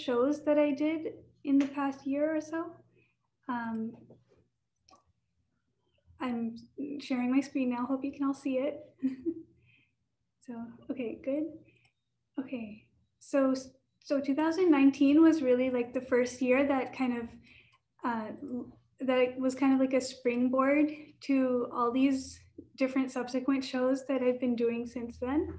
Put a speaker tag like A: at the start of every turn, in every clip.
A: shows that I did in the past year or so. Um, I'm sharing my screen now. Hope you can all see it. so, okay, good. Okay, so so 2019 was really like the first year that kind of uh, that was kind of like a springboard to all these different subsequent shows that I've been doing since then.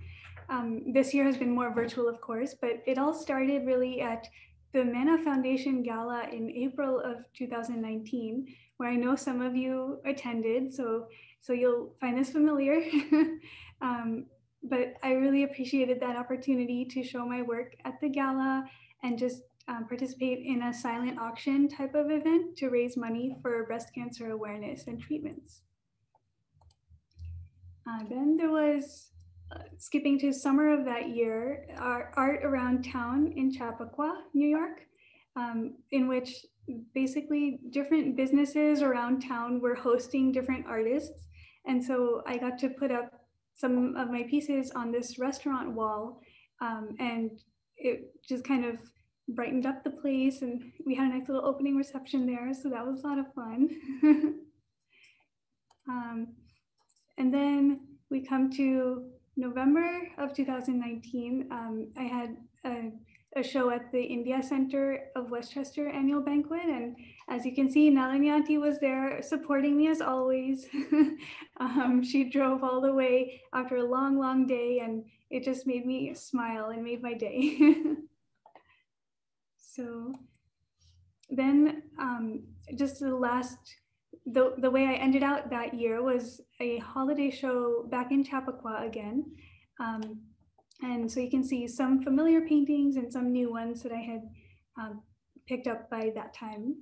A: Um, this year has been more virtual, of course, but it all started really at the Mana Foundation Gala in April of 2019, where I know some of you attended, so so you'll find this familiar. um, but I really appreciated that opportunity to show my work at the gala and just um, participate in a silent auction type of event to raise money for breast cancer awareness and treatments. Uh, then there was skipping to summer of that year, our art around town in Chappaqua, New York, um, in which basically different businesses around town were hosting different artists. And so I got to put up some of my pieces on this restaurant wall um, and it just kind of brightened up the place and we had a nice little opening reception there. So that was a lot of fun. um, and then we come to November of 2019. Um, I had a, a, show at the India Center of Westchester annual banquet. And as you can see, Nalini was there supporting me as always. um, she drove all the way after a long, long day and it just made me smile and made my day. so then um, just the last the, the way I ended out that year was a holiday show back in Chappaqua again. Um, and so you can see some familiar paintings and some new ones that I had um, picked up by that time.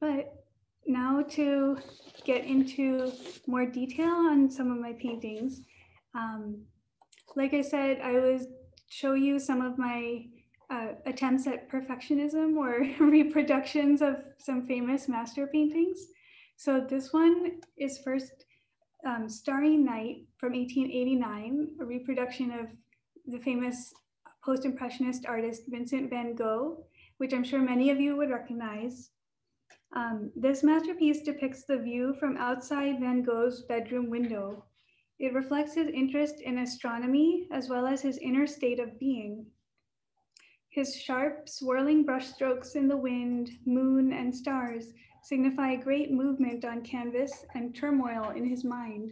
A: But now to get into more detail on some of my paintings. Um, like I said, I would show you some of my uh, attempts at perfectionism or reproductions of some famous master paintings. So this one is first um, Starry Night from 1889, a reproduction of the famous post-impressionist artist Vincent van Gogh, which I'm sure many of you would recognize. Um, this masterpiece depicts the view from outside Van Gogh's bedroom window. It reflects his interest in astronomy as well as his inner state of being. His sharp, swirling brushstrokes in the wind, moon, and stars signify great movement on canvas and turmoil in his mind.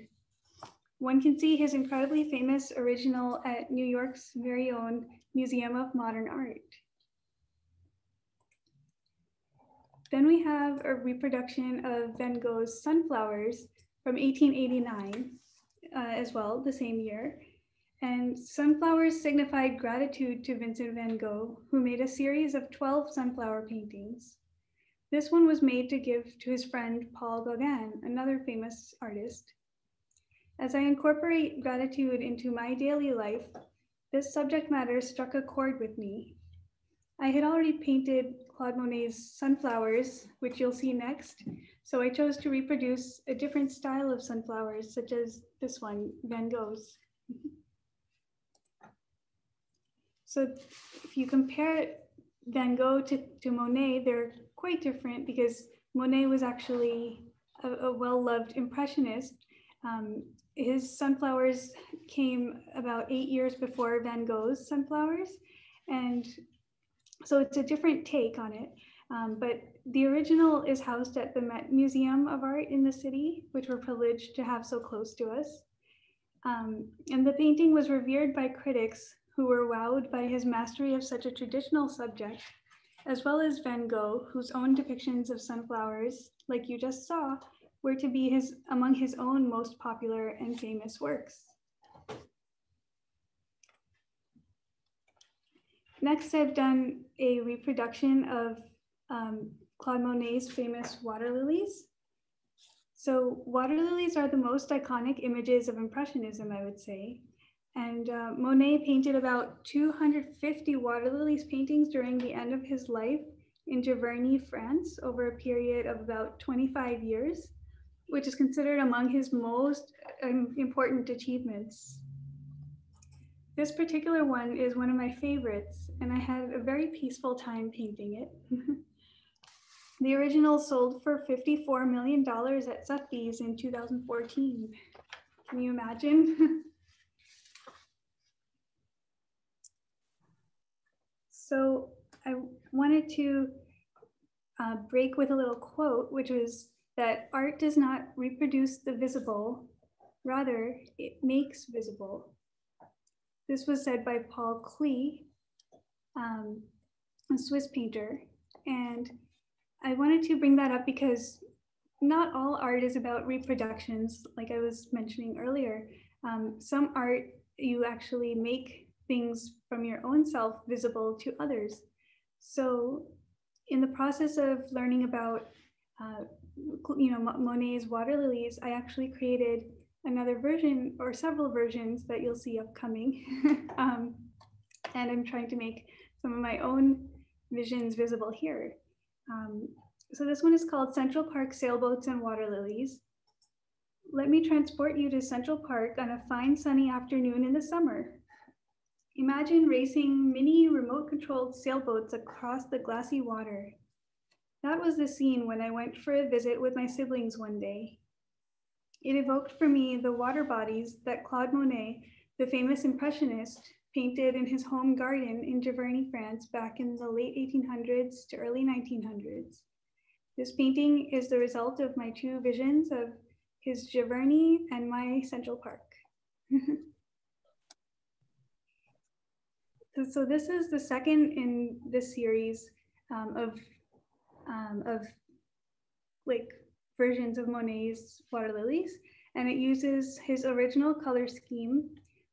A: One can see his incredibly famous original at New York's very own Museum of Modern Art. Then we have a reproduction of Van Gogh's Sunflowers from 1889 uh, as well, the same year. And sunflowers signified gratitude to Vincent van Gogh, who made a series of 12 sunflower paintings. This one was made to give to his friend Paul Gauguin, another famous artist. As I incorporate gratitude into my daily life, this subject matter struck a chord with me. I had already painted Claude Monet's sunflowers, which you'll see next, so I chose to reproduce a different style of sunflowers, such as this one, Van Gogh's. So if you compare Van Gogh to, to Monet, they're quite different because Monet was actually a, a well-loved impressionist. Um, his sunflowers came about eight years before Van Gogh's sunflowers. And so it's a different take on it. Um, but the original is housed at the Met Museum of Art in the city, which we're privileged to have so close to us. Um, and the painting was revered by critics who were wowed by his mastery of such a traditional subject, as well as Van Gogh, whose own depictions of sunflowers, like you just saw, were to be his, among his own most popular and famous works. Next, I've done a reproduction of um, Claude Monet's famous water lilies. So water lilies are the most iconic images of Impressionism, I would say. And uh, Monet painted about 250 water lilies paintings during the end of his life in Giverny, France, over a period of about 25 years, which is considered among his most um, important achievements. this particular one is one of my favorites, and I had a very peaceful time painting it. the original sold for $54 million at Sotheby's in 2014. Can you imagine? so I wanted to uh, break with a little quote, which was that art does not reproduce the visible, rather, it makes visible. This was said by Paul Klee, um, a Swiss painter. And I wanted to bring that up because not all art is about reproductions, like I was mentioning earlier. Um, some art, you actually make things from your own self visible to others. So, in the process of learning about, uh, you know, Monet's water lilies, I actually created another version or several versions that you'll see upcoming. um, and I'm trying to make some of my own visions visible here. Um, so this one is called Central Park Sailboats and Water Lilies. Let me transport you to Central Park on a fine sunny afternoon in the summer. Imagine racing mini remote controlled sailboats across the glassy water. That was the scene when I went for a visit with my siblings one day. It evoked for me the water bodies that Claude Monet, the famous Impressionist, painted in his home garden in Giverny, France, back in the late 1800s to early 1900s. This painting is the result of my two visions of his Giverny and my Central Park. so this is the second in this series um, of, um, of like versions of Monet's water lilies, and it uses his original color scheme.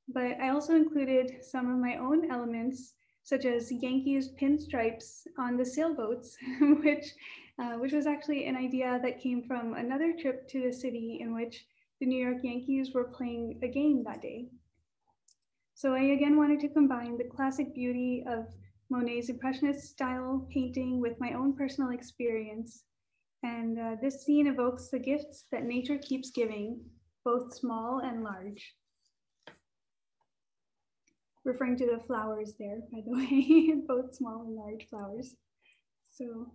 A: But I also included some of my own elements, such as Yankees pinstripes on the sailboats, which, uh, which was actually an idea that came from another trip to the city in which the New York Yankees were playing a game that day. So I again wanted to combine the classic beauty of Monet's Impressionist style painting with my own personal experience and uh, this scene evokes the gifts that nature keeps giving, both small and large. Referring to the flowers there, by the way, both small and large flowers. So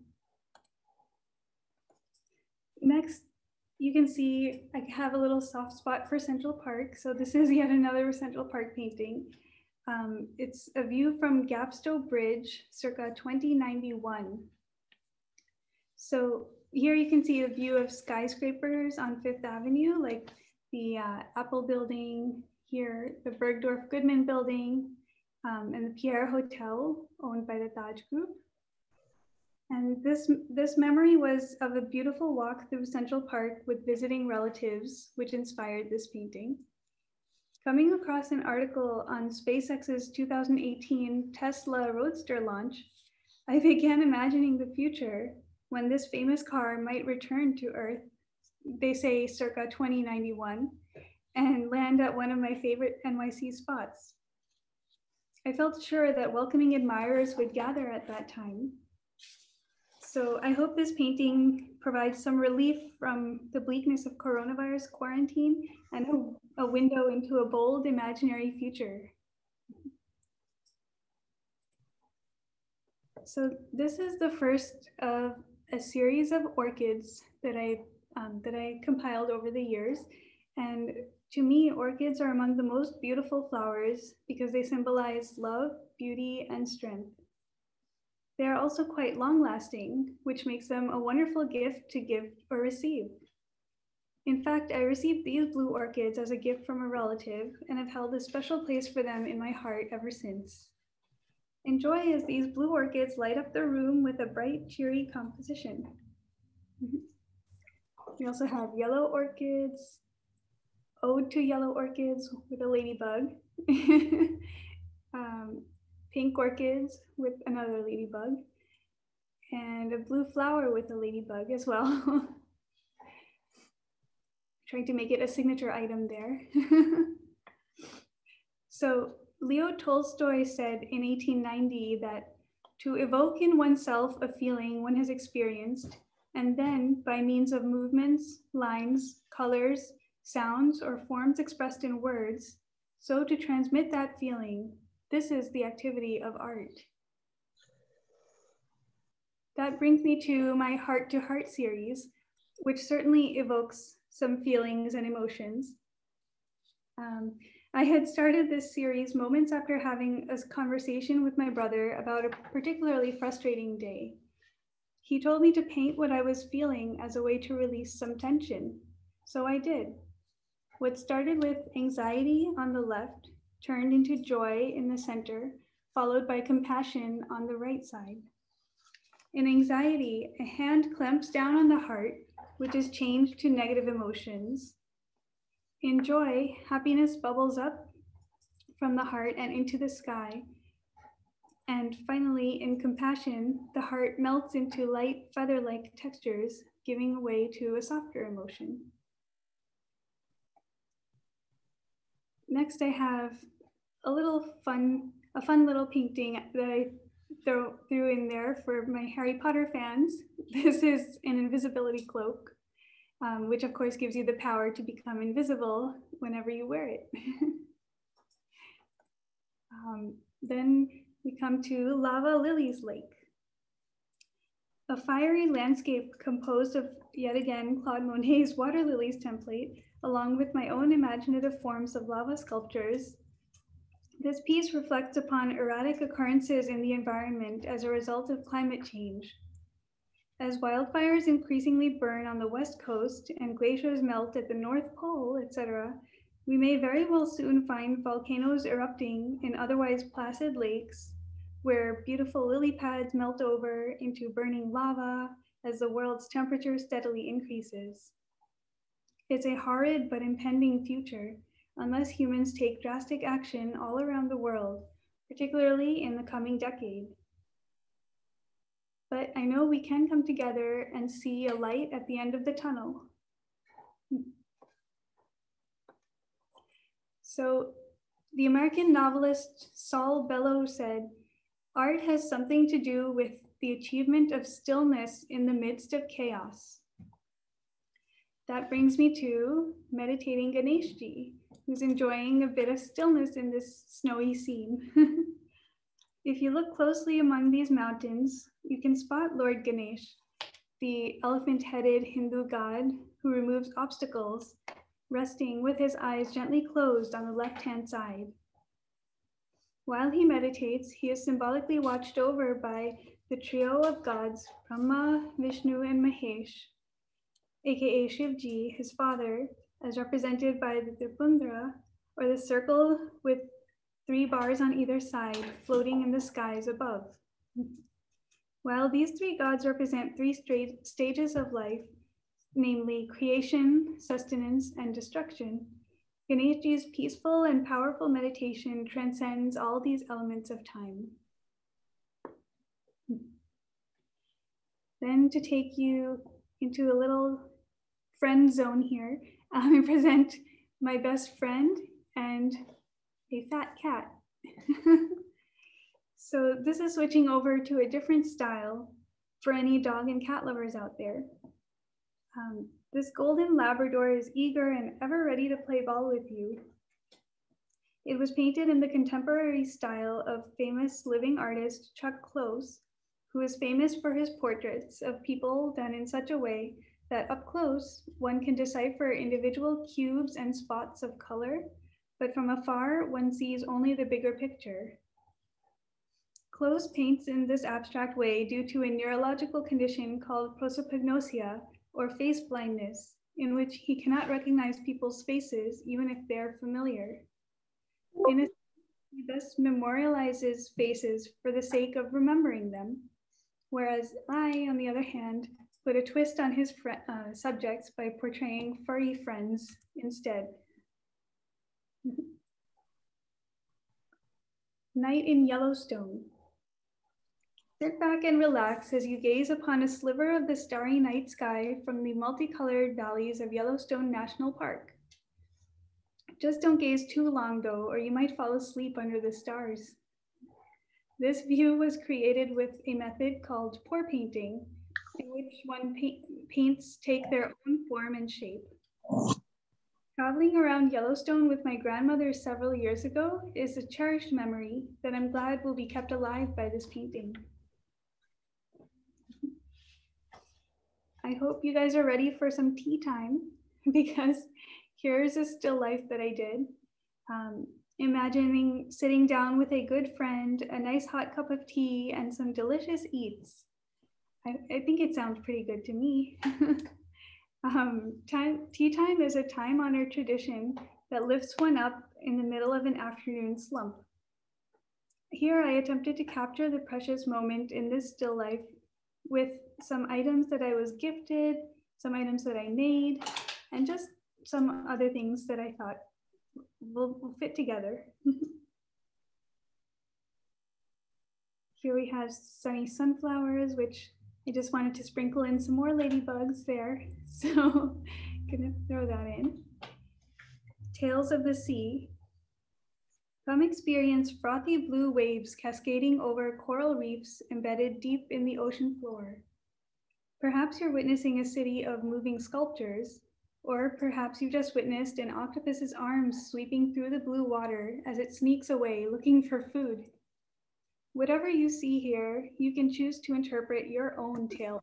A: next, you can see I have a little soft spot for Central Park. So this is yet another Central Park painting. Um, it's a view from Gapstow Bridge circa 2091. So here you can see a view of skyscrapers on Fifth Avenue, like the uh, Apple building here, the Bergdorf Goodman building, um, and the Pierre Hotel owned by the Taj Group. And this, this memory was of a beautiful walk through Central Park with visiting relatives, which inspired this painting. Coming across an article on SpaceX's 2018 Tesla Roadster launch, I began imagining the future when this famous car might return to Earth, they say circa 2091, and land at one of my favorite NYC spots. I felt sure that welcoming admirers would gather at that time. So I hope this painting provides some relief from the bleakness of coronavirus quarantine and a, a window into a bold imaginary future. So this is the first of a series of orchids that I um, that I compiled over the years. And to me, orchids are among the most beautiful flowers because they symbolize love, beauty, and strength. They are also quite long lasting, which makes them a wonderful gift to give or receive. In fact, I received these blue orchids as a gift from a relative and have held a special place for them in my heart ever since. Enjoy as these blue orchids light up the room with a bright, cheery composition. we also have yellow orchids, ode to yellow orchids with a ladybug, um, pink orchids with another ladybug, and a blue flower with a ladybug as well. Trying to make it a signature item there. so Leo Tolstoy said in 1890 that to evoke in oneself a feeling one has experienced, and then by means of movements, lines, colors, sounds, or forms expressed in words, So to transmit that feeling, this is the activity of art. That brings me to my heart to heart series, which certainly evokes some feelings and emotions. Um, I had started this series moments after having a conversation with my brother about a particularly frustrating day. He told me to paint what I was feeling as a way to release some tension. So I did. What started with anxiety on the left turned into joy in the center, followed by compassion on the right side. In anxiety, a hand clamps down on the heart, which is changed to negative emotions. In joy, happiness bubbles up from the heart and into the sky. And finally, in compassion, the heart melts into light feather like textures, giving way to a softer emotion. Next, I have a little fun, a fun little painting that I throw, threw in there for my Harry Potter fans. This is an invisibility cloak um, which of course gives you the power to become invisible whenever you wear it. um, then we come to Lava Lilies Lake. A fiery landscape composed of, yet again, Claude Monet's water lilies template, along with my own imaginative forms of lava sculptures. This piece reflects upon erratic occurrences in the environment as a result of climate change, as wildfires increasingly burn on the west coast and glaciers melt at the North Pole, etc., we may very well soon find volcanoes erupting in otherwise placid lakes where beautiful lily pads melt over into burning lava as the world's temperature steadily increases. It's a horrid but impending future unless humans take drastic action all around the world, particularly in the coming decade but I know we can come together and see a light at the end of the tunnel. So the American novelist Saul Bellow said, art has something to do with the achievement of stillness in the midst of chaos. That brings me to meditating Ganeshji, who's enjoying a bit of stillness in this snowy scene. if you look closely among these mountains, you can spot Lord Ganesh, the elephant headed Hindu god who removes obstacles, resting with his eyes gently closed on the left hand side. While he meditates, he is symbolically watched over by the trio of gods Brahma, Vishnu, and Mahesh, aka Shivji, his father, as represented by the Tripundra, or the circle with three bars on either side floating in the skies above. While these three gods represent three stages of life, namely creation, sustenance, and destruction, Ganeshji's peaceful and powerful meditation transcends all these elements of time. Then to take you into a little friend zone here, I present my best friend and a fat cat. So this is switching over to a different style for any dog and cat lovers out there. Um, this golden Labrador is eager and ever ready to play ball with you. It was painted in the contemporary style of famous living artist Chuck Close, who is famous for his portraits of people done in such a way that up close, one can decipher individual cubes and spots of color, but from afar, one sees only the bigger picture. Close paints in this abstract way due to a neurological condition called prosopagnosia, or face blindness, in which he cannot recognize people's faces even if they're familiar. In a, he thus memorializes faces for the sake of remembering them, whereas I, on the other hand, put a twist on his uh, subjects by portraying furry friends instead. Night in Yellowstone. Sit back and relax as you gaze upon a sliver of the starry night sky from the multicolored valleys of Yellowstone National Park. Just don't gaze too long though, or you might fall asleep under the stars. This view was created with a method called pour painting, which one pa paints take their own form and shape. Traveling around Yellowstone with my grandmother several years ago is a cherished memory that I'm glad will be kept alive by this painting. I hope you guys are ready for some tea time because here's a still life that I did. Um, imagining sitting down with a good friend, a nice hot cup of tea, and some delicious eats. I, I think it sounds pretty good to me. um, time, tea time is a time honored tradition that lifts one up in the middle of an afternoon slump. Here I attempted to capture the precious moment in this still life with some items that I was gifted, some items that I made, and just some other things that I thought will, will fit together. Here we have sunny sunflowers, which I just wanted to sprinkle in some more ladybugs there. So gonna throw that in. Tales of the Sea. Come experience frothy blue waves cascading over coral reefs embedded deep in the ocean floor. Perhaps you're witnessing a city of moving sculptures, or perhaps you've just witnessed an octopus's arms sweeping through the blue water as it sneaks away looking for food. Whatever you see here, you can choose to interpret your own tale.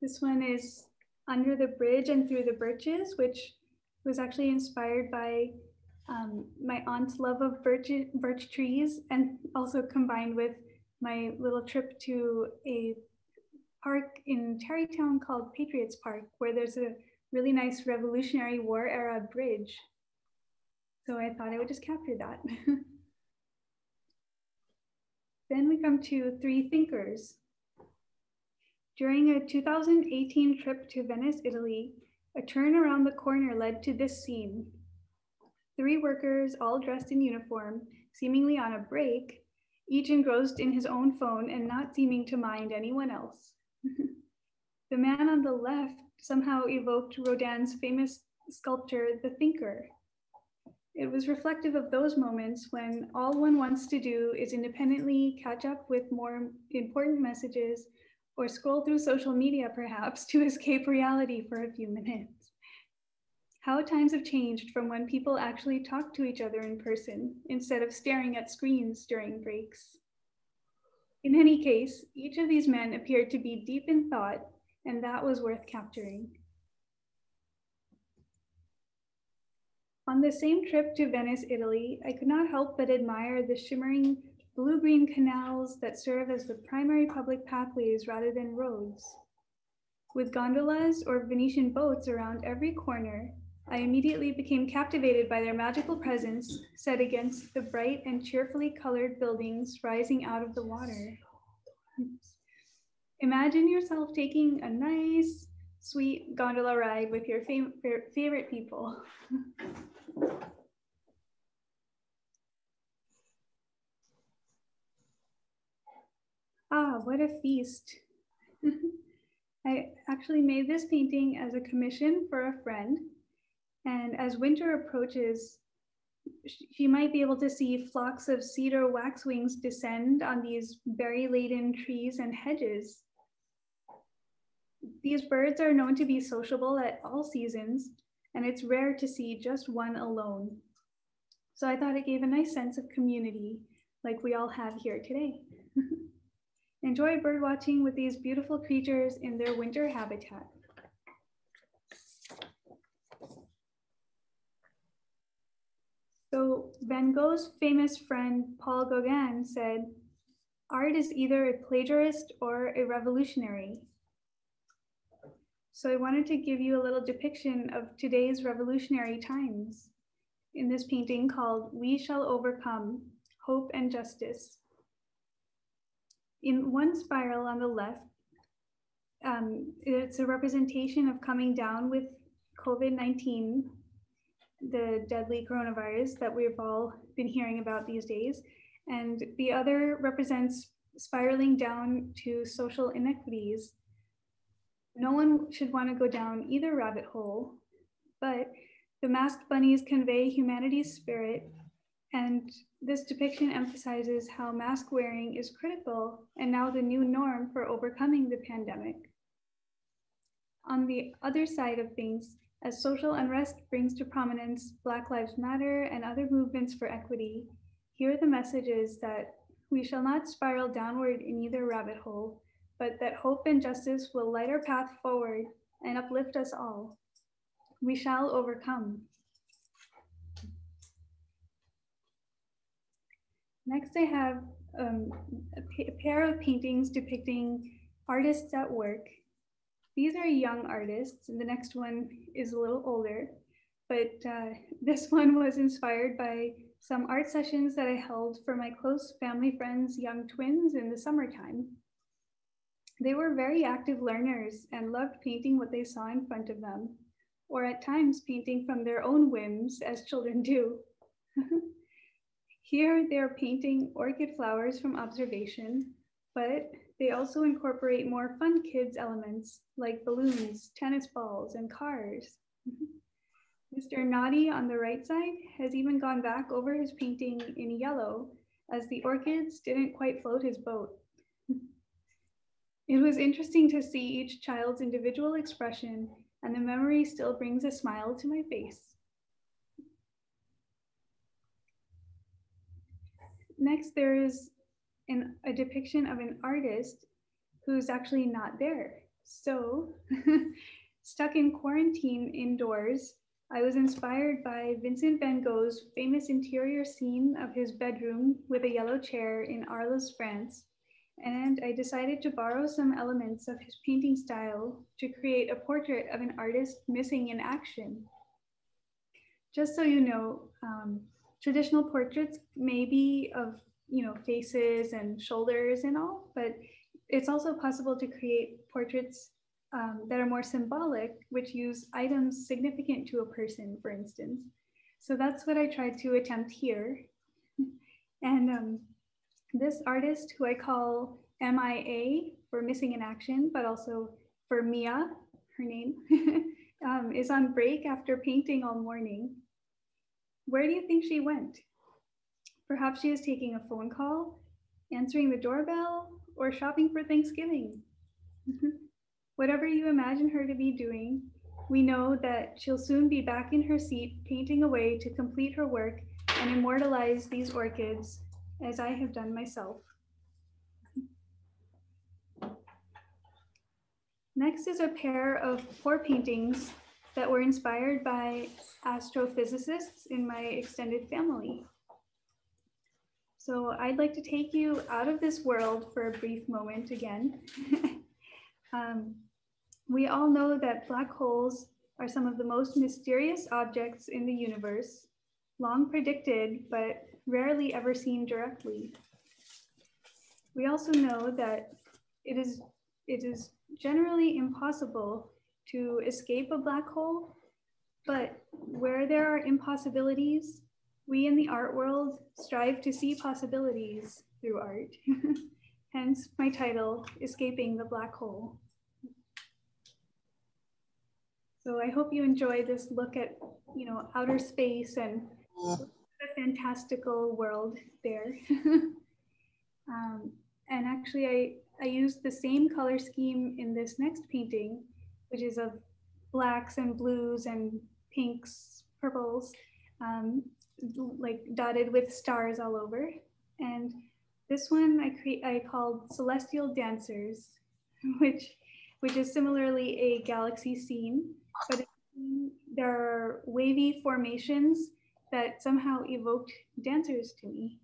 A: This one is Under the Bridge and Through the Birches, which was actually inspired by um, my aunt's love of birch, birch trees and also combined with my little trip to a park in Tarrytown called Patriots Park, where there's a really nice Revolutionary War era bridge. So I thought I would just capture that. then we come to Three Thinkers. During a 2018 trip to Venice, Italy, a turn around the corner led to this scene. Three workers, all dressed in uniform, seemingly on a break, each engrossed in his own phone and not seeming to mind anyone else. the man on the left somehow evoked Rodin's famous sculpture, The Thinker. It was reflective of those moments when all one wants to do is independently catch up with more important messages or scroll through social media perhaps to escape reality for a few minutes. How times have changed from when people actually talk to each other in person instead of staring at screens during breaks. In any case, each of these men appeared to be deep in thought, and that was worth capturing. On the same trip to Venice, Italy, I could not help but admire the shimmering blue-green canals that serve as the primary public pathways rather than roads. With gondolas or Venetian boats around every corner, I immediately became captivated by their magical presence set against the bright and cheerfully colored buildings rising out of the water. Imagine yourself taking a nice, sweet gondola ride with your fam favorite people. ah, what a feast. I actually made this painting as a commission for a friend and as winter approaches, she might be able to see flocks of cedar waxwings descend on these berry laden trees and hedges. These birds are known to be sociable at all seasons, and it's rare to see just one alone. So I thought it gave a nice sense of community like we all have here today. Enjoy bird watching with these beautiful creatures in their winter habitat. So Van Gogh's famous friend Paul Gauguin said, art is either a plagiarist or a revolutionary. So I wanted to give you a little depiction of today's revolutionary times in this painting called We Shall Overcome, Hope and Justice. In one spiral on the left, um, it's a representation of coming down with COVID-19 the deadly coronavirus that we've all been hearing about these days. And the other represents spiraling down to social inequities. No one should want to go down either rabbit hole, but the masked bunnies convey humanity's spirit, and this depiction emphasizes how mask wearing is critical and now the new norm for overcoming the pandemic. On the other side of things, as social unrest brings to prominence Black Lives Matter and other movements for equity, here the message is that we shall not spiral downward in either rabbit hole, but that hope and justice will light our path forward and uplift us all. We shall overcome. Next, I have um, a, pair of paintings depicting artists at work. These are young artists, and the next one is a little older, but uh, this one was inspired by some art sessions that I held for my close family friends' young twins in the summertime. They were very active learners and loved painting what they saw in front of them, or at times painting from their own whims, as children do. Here they're painting orchid flowers from observation, but they also incorporate more fun kids elements like balloons, tennis balls, and cars. Mr. Naughty on the right side has even gone back over his painting in yellow as the orchids didn't quite float his boat. It was interesting to see each child's individual expression and the memory still brings a smile to my face. Next, there is an, a depiction of an artist who's actually not there. So, stuck in quarantine indoors, I was inspired by Vincent van Gogh's famous interior scene of his bedroom with a yellow chair in Arles, France. And I decided to borrow some elements of his painting style to create a portrait of an artist missing in action. Just so you know, um, traditional portraits may be of you know faces and shoulders and all, but it's also possible to create portraits um, that are more symbolic, which use items significant to a person, for instance. So that's what I tried to attempt here. And um, this artist, who I call MIA for missing in action, but also for Mia, her name, um, is on break after painting all morning. Where do you think she went? Perhaps she is taking a phone call, answering the doorbell, or shopping for Thanksgiving. Whatever you imagine her to be doing, we know that she'll soon be back in her seat, painting away to complete her work and immortalize these orchids as I have done myself. Next is a pair of four paintings that were inspired by astrophysicists in my extended family. So I'd like to take you out of this world for a brief moment again. um, we all know that black holes are some of the most mysterious objects in the universe, long predicted, but rarely ever seen directly. We also know that it is, it is generally impossible to escape a black hole, but where there are impossibilities, we in the art world strive to see possibilities through art. Hence my title, Escaping the Black Hole. So I hope you enjoy this look at, you know, outer space and the fantastical world there. um, and actually I, I used the same color scheme in this next painting, which is of blacks and blues and pinks, purples, um, like dotted with stars all over. And this one I create I called Celestial Dancers, which which is similarly a galaxy scene, but there are wavy formations that somehow evoked dancers to me.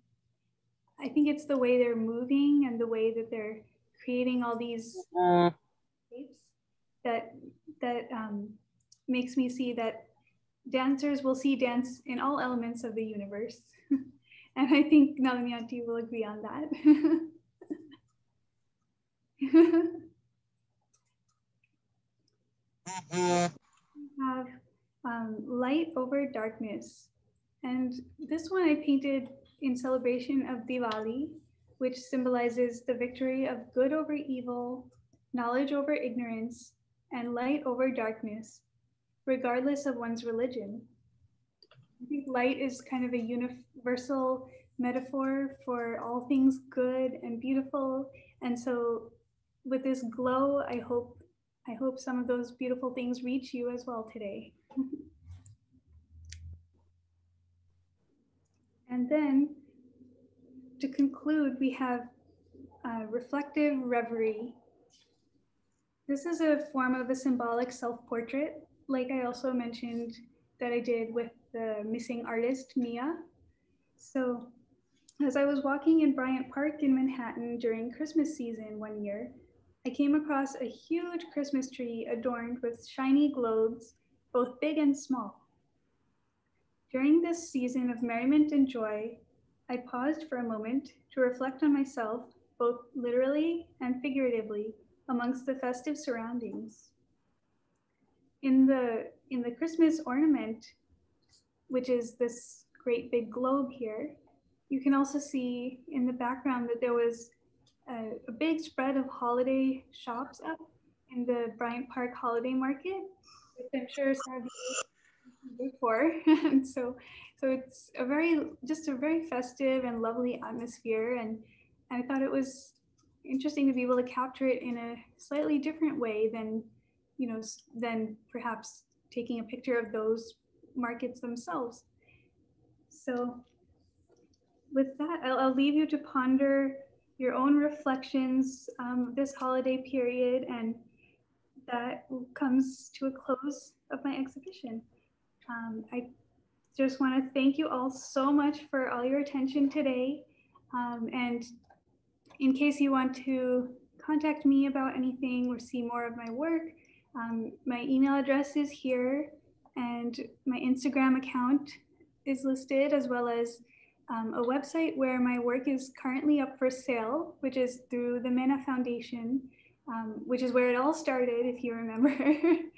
A: I think it's the way they're moving and the way that they're creating all these uh-huh. shapes that that um, makes me see that dancers will see dance in all elements of the universe. and I think Damayanti will agree on that. we have um, light over darkness. And this one I painted in celebration of Diwali, which symbolizes the victory of good over evil, knowledge over ignorance, and light over darkness, regardless of one's religion. I think light is kind of a universal metaphor for all things good and beautiful. And so, with this glow, I hope I hope some of those beautiful things reach you as well today. and then to conclude, we have reflective reverie. This is a form of a symbolic self-portrait, like I also mentioned that I did with the missing artist, Mia. So as I was walking in Bryant Park in Manhattan during Christmas season one year, I came across a huge Christmas tree adorned with shiny globes, both big and small. During this season of merriment and joy, I paused for a moment to reflect on myself, both literally and figuratively, amongst the festive surroundings. In the, in the Christmas ornament, which is this great big globe here, you can also see in the background that there was a, a big spread of holiday shops up in the Bryant Park Holiday Market, which I'm sure some of you before. and so, so it's a very, just a very festive and lovely atmosphere. And, and I thought it was interesting to be able to capture it in a slightly different way than, you know, than perhaps taking a picture of those markets themselves. So with that, I'll, I'll leave you to ponder your own reflections um, this holiday period and that comes to a close of my exhibition. Um, I just want to thank you all so much for all your attention today. Um, and in case you want to contact me about anything or see more of my work, um, my email address is here and my Instagram account is listed as well as um, a website where my work is currently up for sale, which is through the MENA Foundation, um, which is where it all started, if you remember.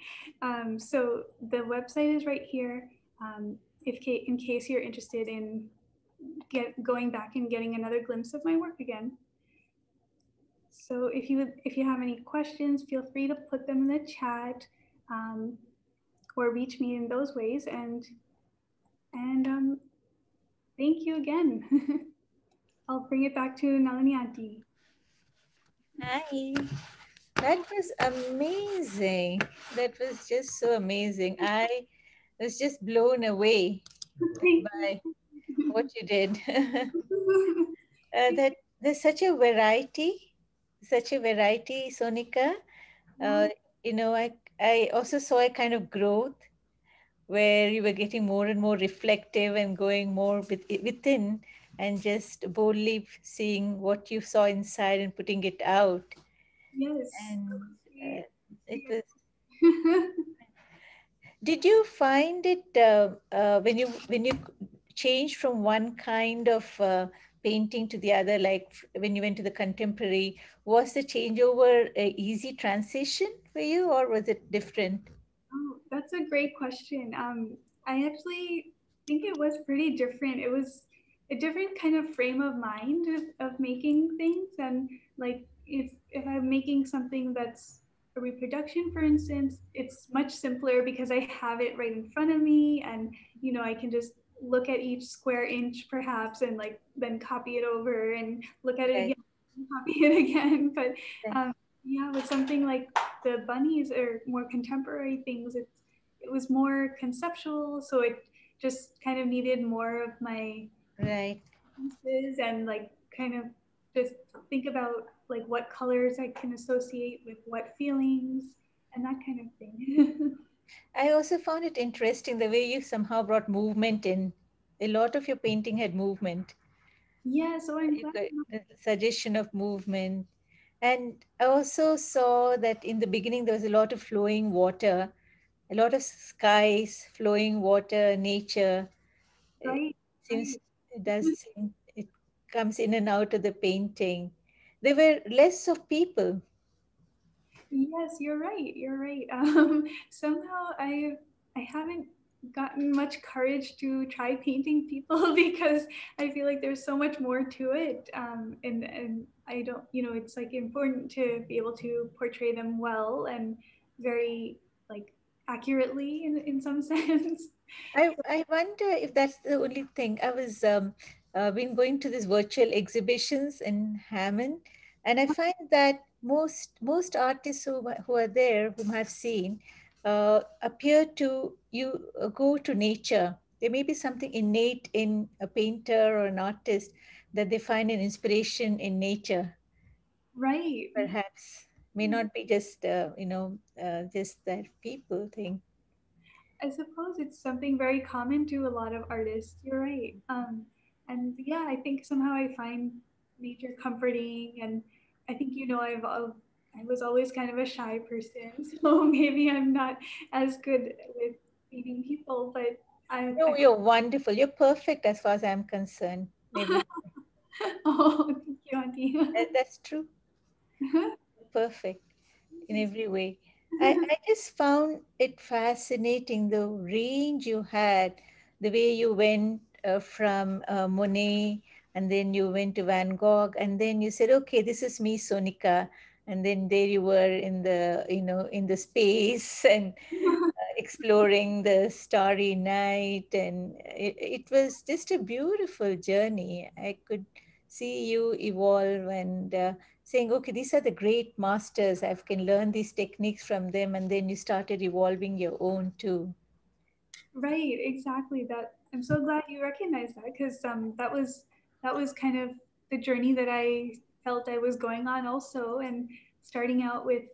A: um, so the website is right here. Um, if in case you're interested in get going back and getting another glimpse of my work again. So if you if you have any questions, feel free to put them in the chat um, or reach me in those ways. And and um, thank you again. I'll bring it back to Nalini Auntie.
B: Hi. That was amazing. That was just so amazing. I was just blown away by what you did. uh, that there's such a variety such a variety, Sonika. Uh, mm-hmm. you know, I, I also saw a kind of growth where you were getting more and more reflective and going more with, within and just boldly seeing what you saw inside and putting it out.
A: Yes.
B: And uh, it was. Did you find it uh, uh, when you when you changed from one kind of uh, painting to the other, like when you went to the contemporary, was the changeover a easy transition for you or was it different?
A: Oh, that's a great question. Um, I actually think it was pretty different. It was a different kind of frame of mind of, of making things. And like if, if I'm making something that's a reproduction, for instance, it's much simpler because I have it right in front of me and, you know, I can just look at each square inch perhaps and like then copy it over and look at it again copy it again. But um, yeah with something like the bunnies or more contemporary things it's it was more conceptual so it just kind of needed more of my
B: right.
A: pieces and like kind of just think about like what colors i can associate with what feelings and that kind of thing
B: I also found it interesting the way you somehow brought movement in. A lot of your painting had movement.
A: Yeah, oh, so I'm glad.
B: The suggestion of movement. And I also saw that in the beginning there was a lot of flowing water, a lot of skies, flowing water, nature.
A: Right.
B: It seems it does mm-hmm. seem it comes in and out of the painting. There were less of people
A: Yes, you're right. You're right. Um, somehow I I haven't gotten much courage to try painting people because I feel like there's so much more to it. Um, and and I don't, you know, it's like important to be able to portray them well and very like accurately in, in some sense.
B: I, I wonder if that's the only thing. I was um, uh, been going to these virtual exhibitions in Hammond, and I find that most most artists who, who are there, whom I've seen, uh, appear to you uh, go to nature. There may be something innate in a painter or an artist that they find an inspiration in nature.
A: Right.
B: Perhaps may not be just uh, you know uh, just that people thing.
A: I suppose it's something very common to a lot of artists. You're right. Um, and yeah, I think somehow I find nature comforting, and I think you know I've I was always kind of a shy person, so maybe I'm not as good with meeting people. But I
B: no,
A: I,
B: you're wonderful. You're perfect as far as I'm concerned. Maybe.
A: oh, thank you, Auntie.
B: That, that's true. Uh-huh. Perfect in every way. I, I just found it fascinating the range you had, the way you went from uh, Monet and then you went to Van Gogh and then you said, okay, this is me, Sonika. And then there you were in the, you know, in the space and uh, exploring the starry night. And it, it was just a beautiful journey. I could see you evolve and uh, saying, okay, these are the great masters. I can learn these techniques from them. And then you started evolving your own too.
A: Right, exactly. That I'm so glad you recognize that because um, that was that was kind of the journey that I felt I was going on also, and starting out with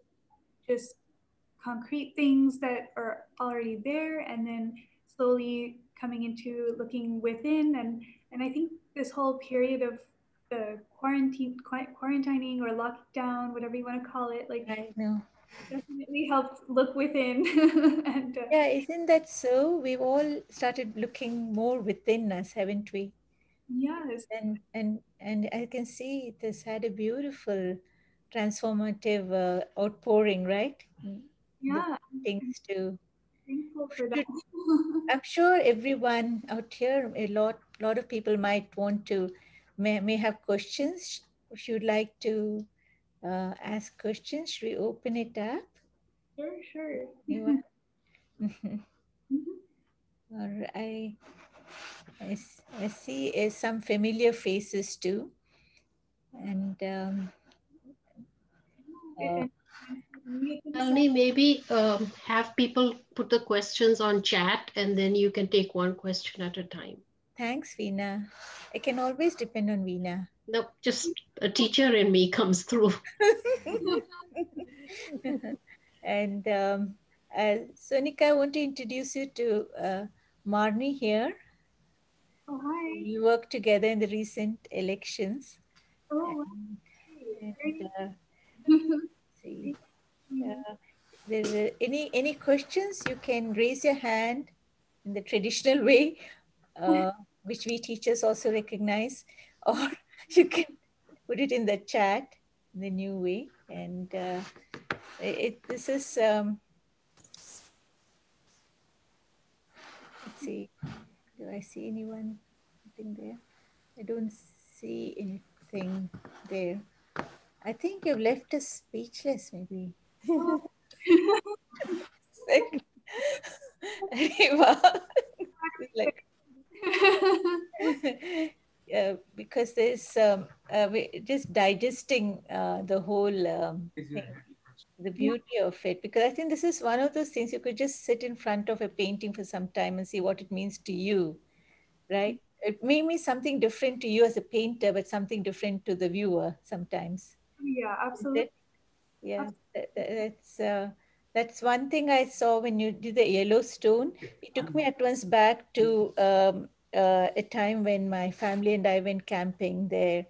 A: just concrete things that are already there, and then slowly coming into looking within, and and I think this whole period of the quarantine quarantining or lockdown, whatever you want to call it, like definitely helped look within. and uh,
B: yeah, isn't that so? We've all started looking more within us, haven't we?
A: Yes.
B: And and and I can see it has had a beautiful transformative uh, outpouring, right?
A: Yeah.
B: Things to.
A: Thankful for that.
B: I'm sure everyone out here, a lot, lot of people might want to, may, may have questions. If you'd like to uh, ask questions. Should we open it up?
A: Sure, sure.
B: You mm-hmm. or I, I, I see uh, some familiar faces too. And um,
C: uh, only maybe um, have people put the questions on chat and then you can take one question at a time.
B: Thanks, Veena. I can always depend on Veena.
C: No, just a teacher in me comes through.
B: and um, uh, Sonika, I want to introduce you to uh, Marnie here.
A: Oh, hi.
B: We worked together in the recent elections.
A: Oh,
B: and, and, uh, see. Uh, there any any questions? You can raise your hand in the traditional way, uh, which we teachers also recognize, or you can put it in the chat in the new way. And uh, it, this is, um, let's see, do I see anyone anything there? I don't see anything there. I think you've left us speechless, maybe. like, uh, because there's um, uh, just digesting uh, the whole um, thing, the beauty of it. Because I think this is one of those things you could just sit in front of a painting for some time and see what it means to you, right? It may mean something different to you as a painter, but something different to the viewer sometimes.
A: Yeah, absolutely.
B: Yeah, that, that's. Uh, that's one thing I saw when you did the Yellowstone. It took me at once back to um, uh, a time when my family and I went camping there,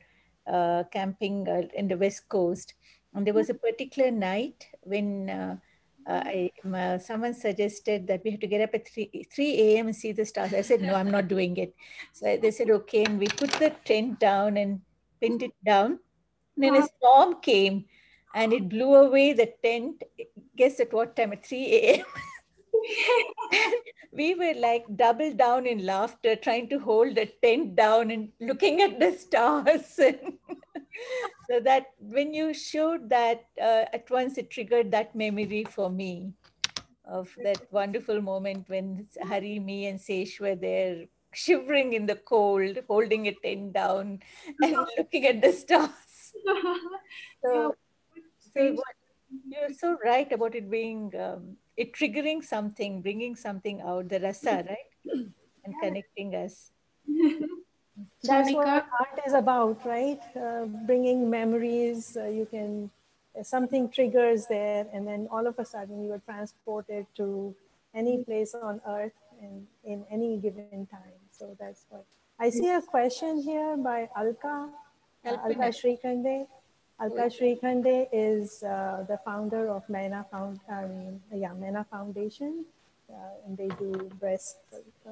B: uh, camping uh, in the West Coast. And there was a particular night when uh, uh, I, my, someone suggested that we have to get up at 3, 3 a.m. and see the stars. I said, no, I'm not doing it. So they said, okay. And we put the tent down and pinned it down. And then a storm came and it blew away the tent. Guess at what time? At 3 a.m. we were like double down in laughter, trying to hold the tent down and looking at the stars. so that when you showed that, uh, at once it triggered that memory for me of that wonderful moment when Hari, me, and Sesh were there shivering in the cold, holding a tent down and looking at the stars. So So what, you're so right about it being um, it triggering something, bringing something out, the rasa, right, and connecting us.
D: That's what art is about, right? Uh, bringing memories. Uh, you can something triggers there, and then all of a sudden you are transported to any place on earth in, in any given time. So that's what I see a question here by Alka, uh, Alka Shrikande. Alka Shrikande is uh, the founder of MENA Found, I mean, yeah, MENA Foundation, uh, and they do breast uh,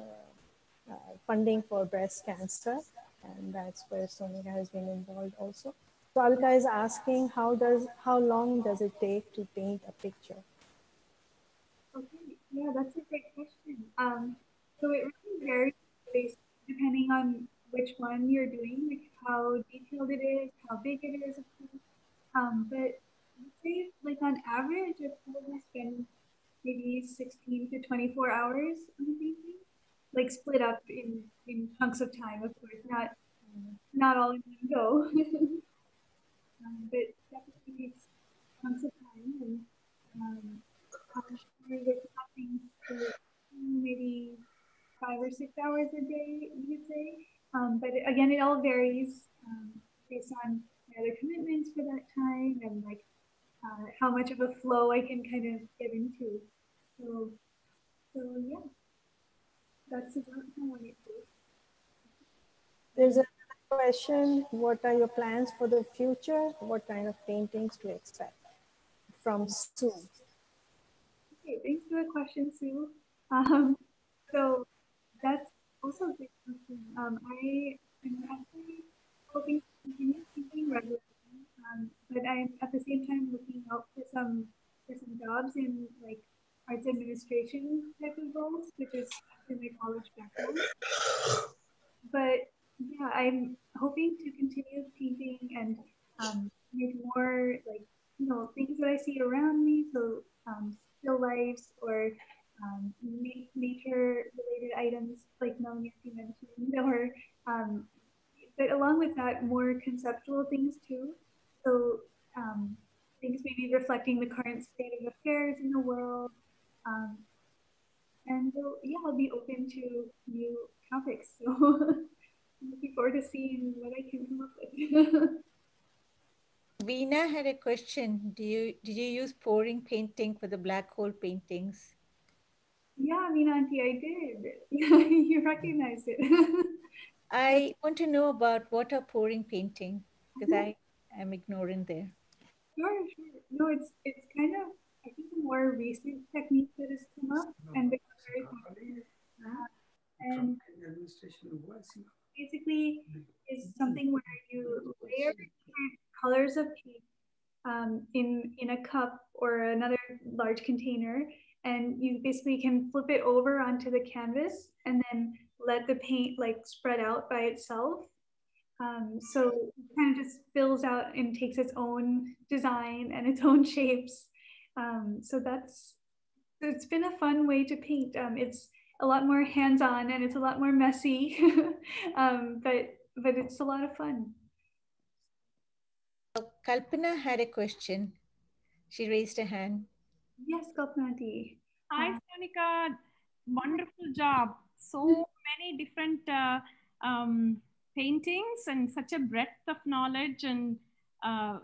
D: uh, funding for breast cancer, and that's where Sonika has been involved also. So Alka is asking, how does how long does it take to paint a picture?
A: Okay, yeah, that's a great question. Um, so it really varies based depending on which one you're doing, like how detailed it is, how big it is. Um, but say like on average, I've probably spent maybe 16 to 24 hours on a painting, like split up in, in chunks of time, of course, not, not all in one go. um, but definitely takes chunks of time and um, nothing for maybe five or six hours a day, you could say. Um, but it, again, it all varies um, based on my other commitments for that time and like uh, how much of a flow I can kind of get into. So, so yeah, that's about how I do.
D: There's a question. What are your plans for the future? What kind of paintings to expect? From Sue.
A: Okay, thanks for the question, Sue. Um, so that's also a big question. Um, I am actually hoping to continue teaching regularly, um, but I'm at the same time looking out for some for some jobs in like arts administration type of roles, which is in my college background. But yeah, I'm hoping to continue painting and um, make more like you know things that I see around me. So um, still lifes or um, nature related items like Melanie mentioned, or um, but along with that, more conceptual things too. So um, things maybe reflecting the current state of affairs in the world. Um, and so, yeah, I'll be open to new topics. So looking forward to seeing what I can come up with.
B: Veena had a question. Do you did you use pouring painting for the black hole paintings?
A: Yeah, I mean, Auntie, I did. you recognize it.
B: I want to know about water pouring painting because I am ignorant there.
A: Sure, sure. No, it's it's kind of I think a more recent technique that has come up and become very popular. Uh, and basically is something where you layer different colors of paint um, in in a cup or another large container and you basically can flip it over onto the canvas and then let the paint like spread out by itself. Um, so it kind of just fills out and takes its own design and its own shapes. Um, so that's, it's been a fun way to paint. Um, it's a lot more hands-on and it's a lot more messy, um, but, but it's a lot of fun.
B: Kalpana had a question. She raised a hand.
A: Yes, Kalpana
E: Hi, Sonika. Wonderful job. So many different uh, um, paintings and such a breadth of knowledge and uh,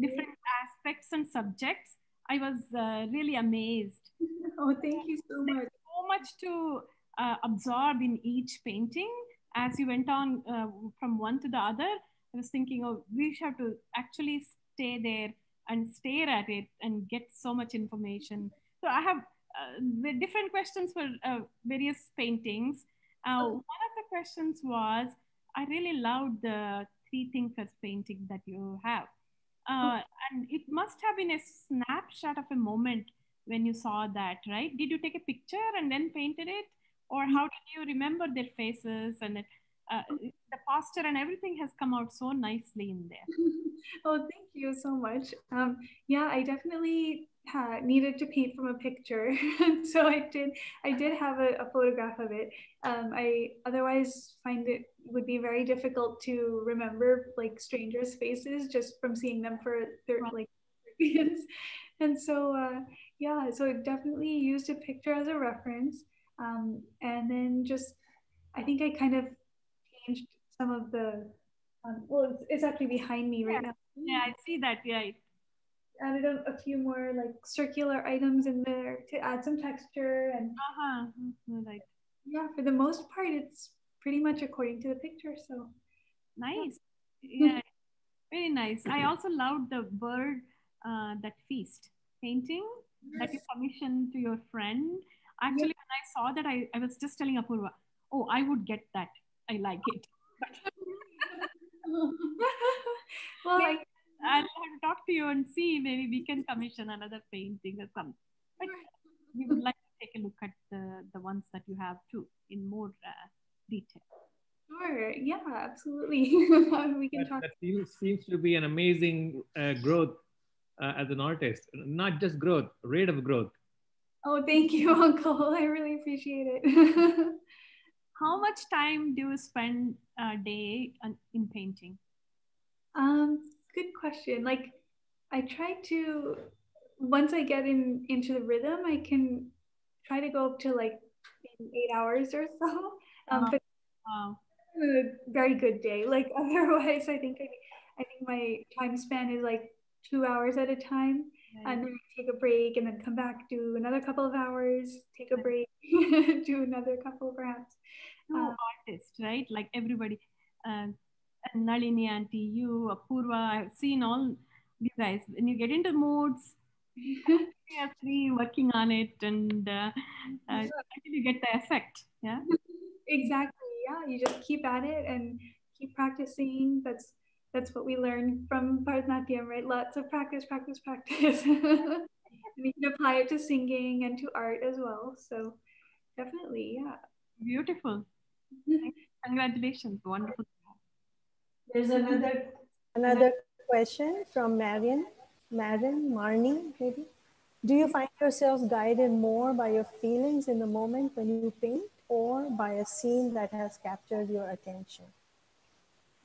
E: different aspects and subjects. I was uh, really amazed.
A: Oh, thank you so much.
E: There's so much to uh, absorb in each painting. As you went on uh, from one to the other, I was thinking, oh, we have to actually stay there and stare at it and get so much information. So I have uh, different questions for uh, various paintings. Uh, one of the questions was, I really loved the three thinkers painting that you have. Uh, and it must have been a snapshot of a moment when you saw that, right? Did you take a picture and then painted it? Or how did you remember their faces and uh, the posture and everything has come out so nicely in there.
A: oh, thank you so much. Um, yeah, I definitely uh, needed to paint from a picture, so I did. I did have a, a photograph of it. Um, I otherwise find it would be very difficult to remember like strangers' faces just from seeing them for thir- like. And so, uh, yeah, so I definitely used a picture as a reference. Um, and then just, I think I kind of changed some of the, um, well, it's, it's, actually behind me right
E: yeah.
A: now.
E: Yeah, I see that. Yeah.
A: Added a, a, few more like circular items in there to add some texture and.
E: Uh-huh. Like.
A: Yeah, for the most part, it's pretty much according to the picture. So.
E: Nice. Yeah. Very nice. I also loved the bird uh, that feast painting yes. that you commissioned to your friend. Actually, yes. when I saw that, I, I was just telling Apurva, oh, I would get that. I like it. well, I, I'll have to talk to you and see. Maybe we can commission another painting or something. But we would like to take a look at the, the ones that you have too in more uh, detail.
A: Sure. Yeah, absolutely. we can
F: that,
A: talk.
F: That seems, seems to be an amazing uh, growth uh, as an artist. Not just growth, rate of growth.
A: Oh, thank you, Uncle. I really appreciate it.
E: How much time do you spend a day in painting?
A: Um, good question. Like, I try to once I get in into the rhythm, I can try to go up to like eight hours or so. Um, but wow a very good day. Like otherwise, I think I, I think my time span is like two hours at a time, right. and then take a break, and then come back, do another couple of hours, take a break, do another couple perhaps.
E: No um, artist, right? Like everybody, uh, Nalini auntie, you, Apurva, I've seen all you guys. When you get into modes, actually working on it, and uh, uh, until you get the effect. Yeah.
A: exactly yeah, you just keep at it and keep practicing. That's that's what we learn from Bharatanatyam, right? Lots of practice, practice, practice. we can apply it to singing and to art as well. So definitely, yeah.
E: Beautiful. Congratulations. Wonderful.
D: There's another another question from Marion. Marion, Marnie, maybe. Do you find yourself guided more by your feelings in the moment when you paint or by a scene that has captured your attention?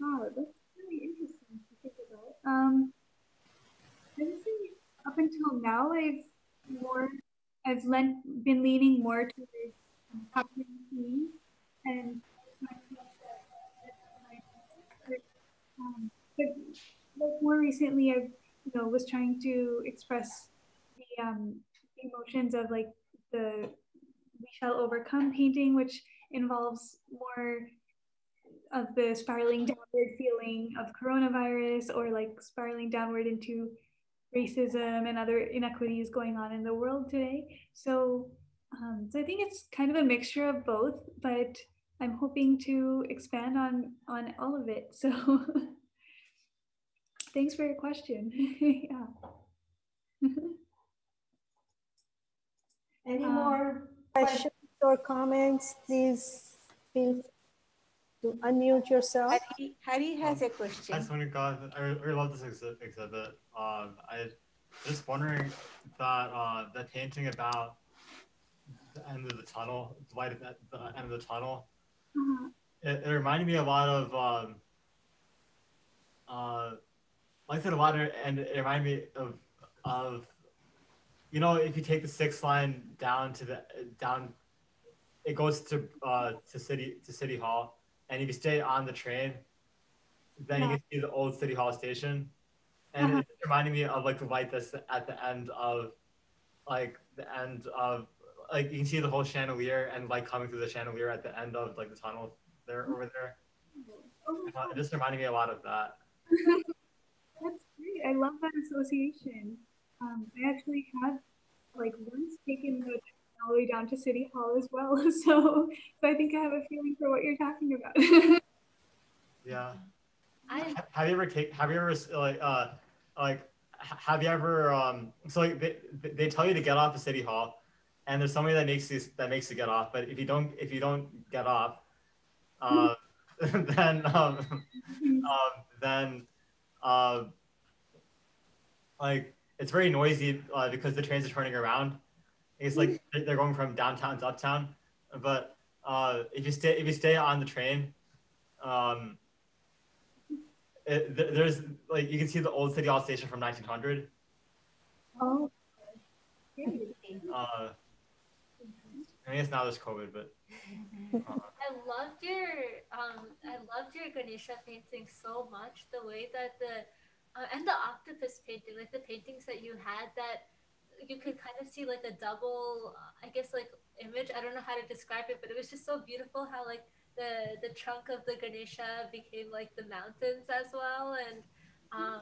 A: Oh, that's really interesting to think about. Um, I would say up until now, I've more, I've lent, been leaning more towards capturing scenes and um, but like more recently, I've you know was trying to express the um, emotions of like the we shall overcome painting, which involves more of the spiraling downward feeling of coronavirus or like spiraling downward into racism and other inequities going on in the world today. So, um, so I think it's kind of a mixture of both, but I'm hoping to expand on on all of it. So, thanks for your question. yeah.
D: Any um, more questions or comments, please feel to unmute yourself.
B: Hari, Hari has um, a question.
G: Hi, Sonika. I really love this exhibit. Um, I just wondering that uh, the painting about the end of the tunnel, the light at the end of the tunnel, mm-hmm. it, it, reminded me a lot of, um, uh, like I said, a lot of, and it reminded me of, of you know, if you take the sixth line down to the down, it goes to uh, to city to city hall, and if you stay on the train, then yeah. you can see the old city hall station, and uh-huh. it reminded me of like the light that's at the end of, like the end of like you can see the whole chandelier and like coming through the chandelier at the end of like the tunnel there over there. Oh it just reminded me a lot of that.
A: That's great. I love that association. Um, I actually have like once taken the all the way down to City Hall as well. So, so I think I have a feeling for what you're talking about.
G: yeah. I, have you ever take? Have you ever like uh like have you ever um so like they, they tell you to get off of City Hall, and there's somebody that makes you that makes you get off. But if you don't if you don't get off, uh, then um, um then uh like it's very noisy uh, because the trains are turning around. It's like they're going from downtown to uptown. But uh, if you stay if you stay on the train, um, it, there's like you can see the old City Hall station from 1900,
A: Oh.
G: Uh, I guess now there's COVID, but. Uh,
H: I loved your um I loved your Ganesha painting so much. The way that the uh, and the octopus painting, like the paintings that you had, that you could kind of see like a double, I guess like image. I don't know how to describe it, but it was just so beautiful how like the the trunk of the Ganesha became like the mountains as well, and um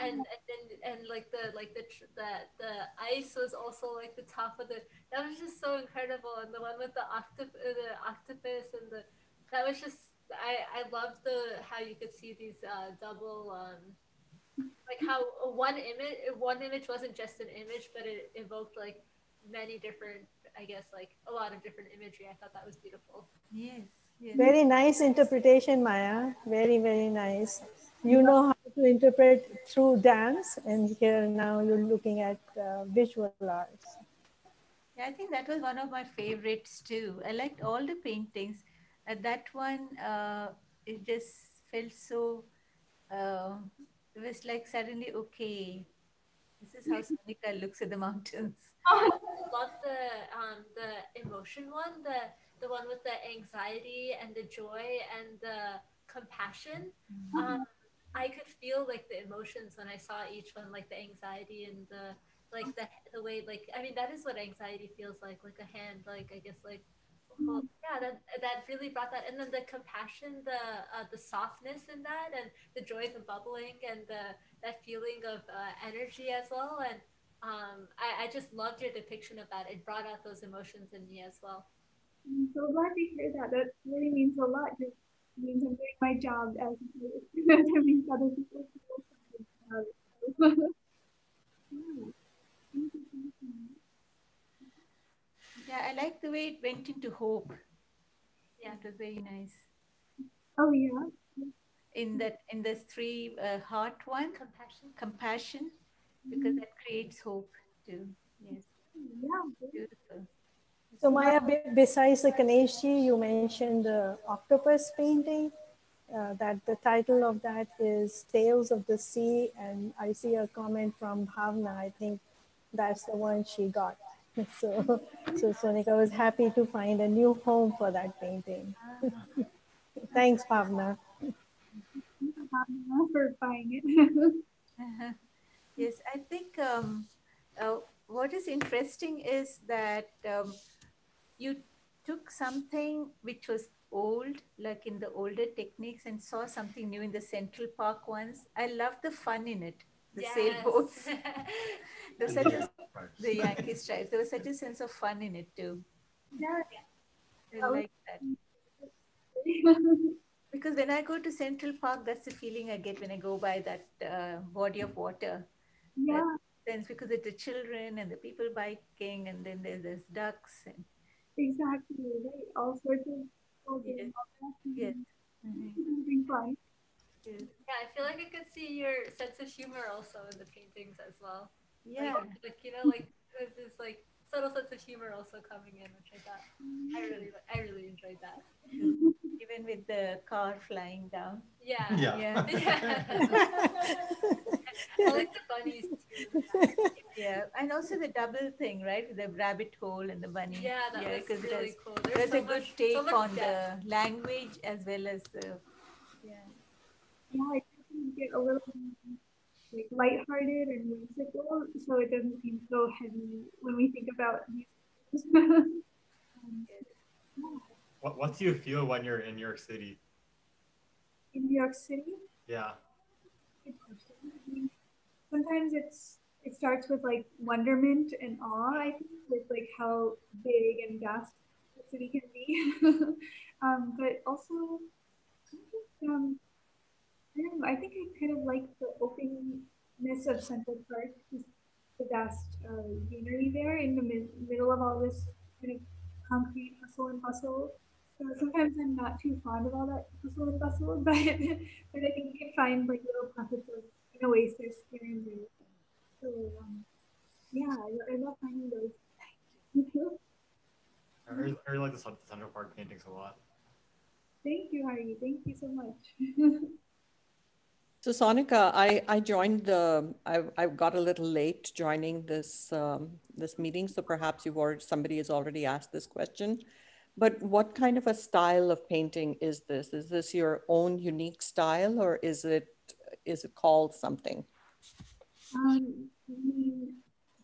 H: and and then and like the like the the the ice was also like the top of the that was just so incredible and the one with the octopus the octopus and the that was just I I loved the how you could see these uh, double um like how one image one image wasn't just an image but it evoked like many different I guess like a lot of different imagery I thought that was beautiful
B: yes, yes.
D: Very nice interpretation, Maya. Very, very nice. You know how to interpret through dance, and here now you're looking at uh, visual arts.
B: Yeah, I think that was one of my favorites too. I liked all the paintings. At that one, uh, it just felt so. Uh, it was like suddenly okay. This is how Sonika looks at the mountains.
H: I love the um the emotion one, the the one with the anxiety and the joy and the compassion. Um, I could feel like the emotions when I saw each one, like the anxiety and the like the the way like I mean that is what anxiety feels like, like a hand, like I guess like well, yeah, that that really brought that, and then the compassion, the uh, the softness in that, and the joy, the bubbling, and the that feeling of uh, energy as well, and um, I, I just loved your depiction of that. It brought out those emotions in me as well.
A: I'm so glad to hear that. That really means a lot. It means I'm doing my job as to make other people feel something about it. Yeah. Thank you, thank you.
B: Yeah, I like the way it went into hope. Yeah, it was very nice.
A: Oh yeah.
B: In that, in this three uh, heart one,
H: Compassion.
B: compassion, because that creates hope too. Yes,
A: Yeah.
B: beautiful.
D: So Maya, besides the Ganesha, you mentioned the octopus painting. Uh, that the title of that is Tales of the Sea, and I see a comment from Bhavna. I think that's the one she got. So, so Sonika was happy to find a new home for that painting. Thanks, Bhavna.
A: For buying it.
B: Yes, I think um, uh, what is interesting is that um, you took something which was old, like in the older techniques, and saw something new in the Central Park ones. I love the fun in it, the sailboats. There was such a, the Yankee stripes. There was such a sense of fun in it too.
A: yeah.
B: I like that. Because when I go to Central Park, that's the feeling I get when I go by that uh, body of water.
A: yeah.
B: Sense because it's the children and the people biking, and then there's, there's ducks. And,
A: Exactly. Right. All sorts of people
B: Yes.
A: all that.
B: yes.
A: Mm-hmm. Fun.
B: yes.
H: Yeah, I feel like I could see your sense of humor also in the paintings as well.
B: Yeah.
H: Like, like you know, like there's this like subtle sense of humor also coming in, which I thought I mm. really, I really enjoyed that.
B: Even with the car flying down.
H: Yeah.
G: Yeah.
B: Yeah.
H: I like the bunnies too.
B: yeah. And also the double thing, right? With the rabbit hole and the bunny.
H: Yeah, that was
B: 'cause
H: really
B: that's,
H: cool. There's
B: that's
H: so
B: a good take
H: so
B: on
H: depth.
B: the language as well as the. Yeah.
A: Yeah, I think we get a little like lighthearted and whimsical, so it doesn't seem so heavy when we think about these. Um,
G: what, what do you feel when you're in New York City?
A: in New York City,
G: Yeah.
A: good question. I mean, sometimes it's it starts with like wonderment and awe. I think with like how big and vast the city can be, um, but also um, I don't know. I think I kind of like the openness of Central Park, just the vast uh, greenery there in the mid- middle of all this kind of concrete hustle and bustle. So sometimes I'm not too fond of all that hustle and bustle, but but I think you can find like little pockets of you know oasis here and there. So um, yeah, I, I love finding those.
G: I really, I really like the Central Park paintings a lot.
A: Thank you, Hari. Thank you so much.
I: So Sonika, I, I joined the, I, I got a little late joining this, um, this meeting. So perhaps you've already, somebody has already asked this question. But what kind of a style of painting is this? Is this your own unique style or is it, is it called something?
A: Um,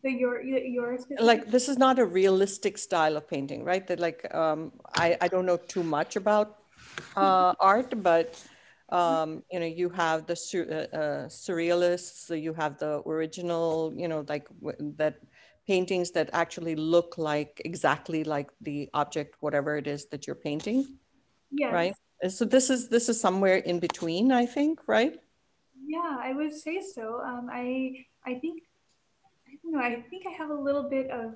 A: the your yours
I: like this is not a realistic style of painting, right? That like um, I I don't know too much about uh, art, but um, you know, you have the sur uh, uh, surrealists, so you have the original, you know, like that paintings that actually look like exactly like the object, whatever it is that you're painting.
A: Yes.
I: Right. So this is this is somewhere in between, I think, right?
A: Yeah, I would say so. Um, I I think I don't know. I think I have a little bit of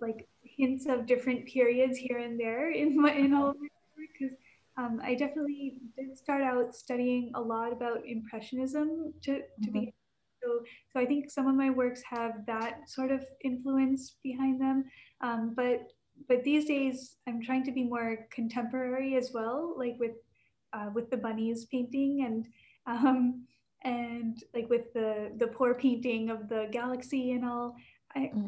A: like hints of different periods here and there in my in all of my work because um, I definitely did start out studying a lot about impressionism to, to mm-hmm. be so so I think some of my works have that sort of influence behind them um, but but these days I'm trying to be more contemporary as well like with uh, with the bunnies painting and um, and like with the the pour painting of the galaxy and all I mm-hmm.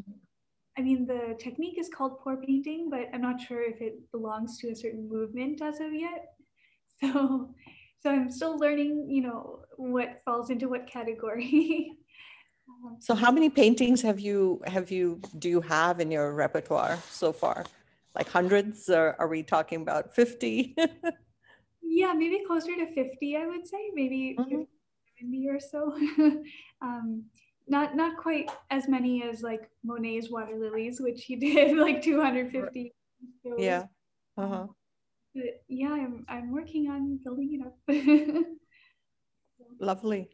A: I mean, the technique is called pour painting, but I'm not sure if it belongs to a certain movement as of yet. So, so I'm still learning, you know, what falls into what category.
I: so, how many paintings have you have you do you have in your repertoire so far? Like hundreds, or are we talking about fifty?
A: yeah, maybe closer to fifty. I would say maybe mm-hmm. 70 or so. um, not not quite as many as like Monet's water lilies, which he did like 250.
I: Yeah. Uh-huh.
A: But yeah, I'm I'm working on building it up.
I: Lovely.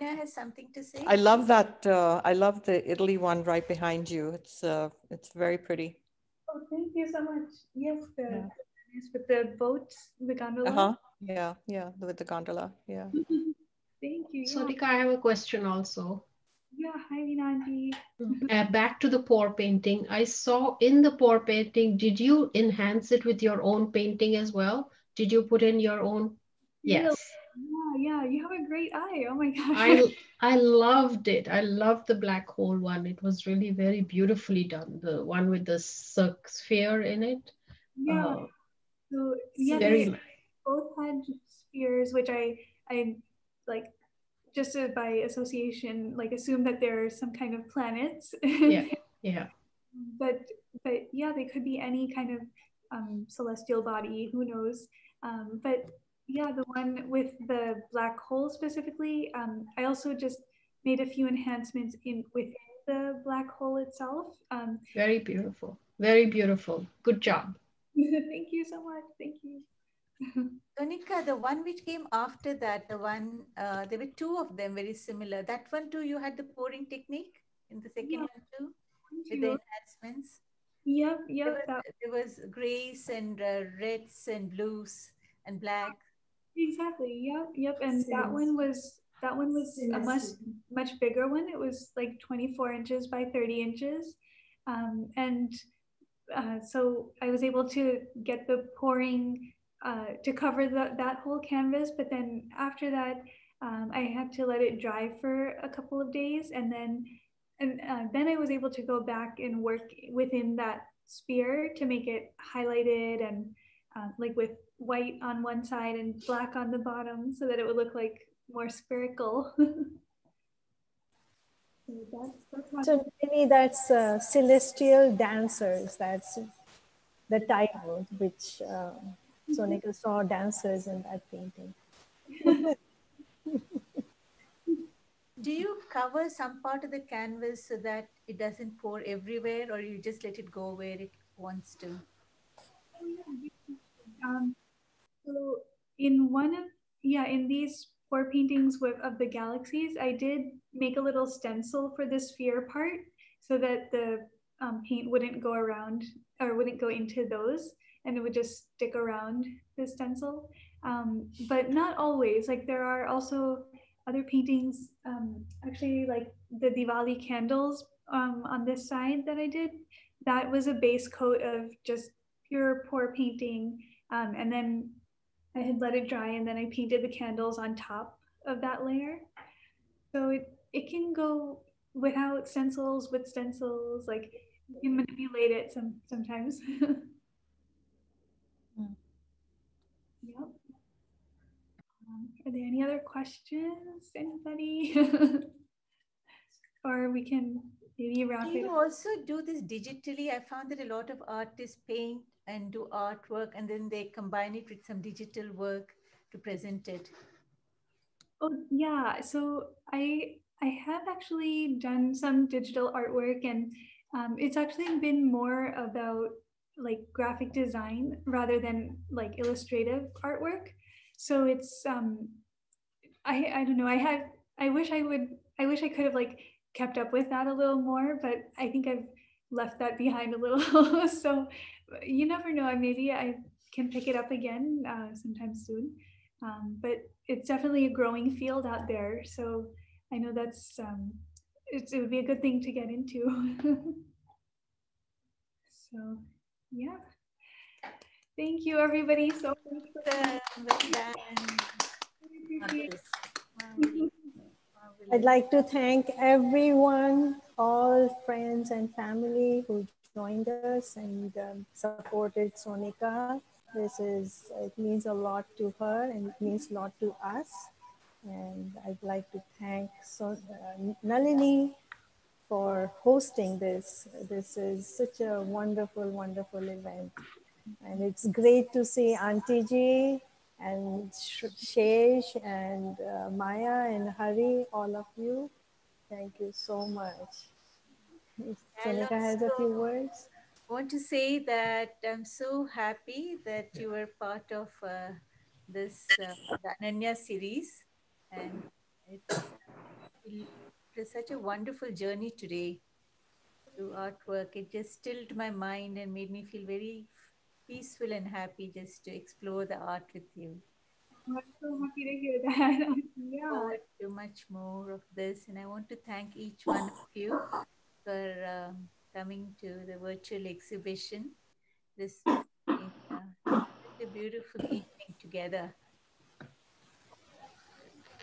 B: Yeah, has something to say.
I: I love that. Uh, I love the Italy one right behind you. It's uh, it's very pretty.
A: Oh, thank you so much. Yes, the yeah. with the boats, the gondola.
I: Uh-huh. Yeah, yeah, with the gondola. Yeah.
A: thank you.
C: So, yeah. I have a question also.
A: Yeah, hi Vinanji.
C: Uh, back to the pour painting. I saw in the pour painting, did you enhance it with your own painting as well? Did you put in your own? Yes.
A: Yeah, yeah, you have a great eye. Oh my gosh.
C: I I loved it. I loved the black hole one. It was really very beautifully done. The one with the sphere in it.
A: Yeah. Uh, so yeah, very both had spheres, which I I like just by association, like assume that they're some kind of planets.
C: yeah, yeah.
A: But but yeah, they could be any kind of um, celestial body. Who knows? Um, but yeah, the one with the black hole specifically, um, I also just made a few enhancements in within the black hole itself. Um,
C: Very beautiful. Very beautiful. Good job.
A: Thank you so much. Thank you.
B: Sonika, the one which came after that, the one, uh, there were two of them very similar. That one too, you had the pouring technique in the second yeah. one too, with the enhancements.
A: Yep, yep.
B: There was, there was grays and uh, reds and blues and black.
A: Exactly. Yep, yep. And that one was that one was a much much bigger one. It was like 24 inches by 30 inches, um, and uh, so I was able to get the pouring uh, to cover the, that whole canvas. But then after that, um, I had to let it dry for a couple of days, and then and uh, then I was able to go back and work within that sphere to make it highlighted and uh, like with white on one side and black on the bottom, so that it would look like more spherical.
D: so, that's, maybe that's uh, celestial dancers. That's the title, which. Um, Sonika saw dancers in that painting.
B: Do you cover some part of the canvas so that it doesn't pour everywhere, or you just let it go where it wants to?
A: Um, so in one of yeah, in these four paintings with, of the galaxies, I did make a little stencil for the sphere part so that the um, paint wouldn't go around or wouldn't go into those and it would just stick around the stencil. Um, but not always. Like there are also other paintings, um, actually like the Diwali candles um, on this side that I did. That was a base coat of just pure pour painting. Um, and then I had let it dry and then I painted the candles on top of that layer. So it, it can go without stencils, with stencils, like you can manipulate it some sometimes.
B: Mm.
A: Yep. Um, are there any other questions, anybody? or we can maybe wrap
B: Do
A: it
B: you also do this digitally? I found that a lot of artists paint and do artwork and then they combine it with some digital work to present it.
A: Oh yeah, so I I have actually done some digital artwork and um, it's actually been more about like graphic design rather than like illustrative artwork. So it's um I I don't know, I have I wish I would I wish I could have like kept up with that a little more, but I think I've left that behind a little. so you never know, maybe I can pick it up again uh, sometime soon. Um, but it's definitely a growing field out there. So I know that's um, it would be a good thing to get into. so yeah, thank you everybody so much for that.
D: I'd like to thank everyone, all friends and family who joined us and um, supported Sonika. This is, it means a lot to her and it means a lot to us. And I'd like to thank so, uh, Nalini for hosting this. This is such a wonderful, wonderful event. And it's great to see Auntie Ji and Shesh and uh, Maya and Hari, all of you. Thank you so much. Sonika has a few words.
B: want to say that I'm so happy that you were part of uh, this uh, Anubhava series, and it's, it was such a wonderful journey today through artwork. It just stilled my mind and made me feel very peaceful and happy just to explore the art with you.
A: I'm so happy to hear that. yeah.
B: forward to much more of this. And I want to thank each one of you for um, coming to the virtual exhibition. This has been uh, a beautiful evening together.